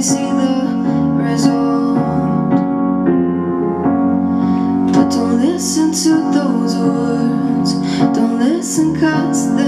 they see the result. But don't listen to those words. Don't listen cause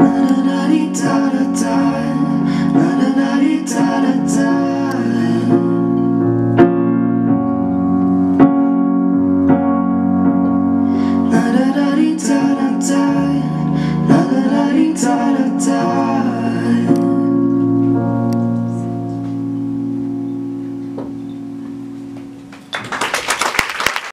I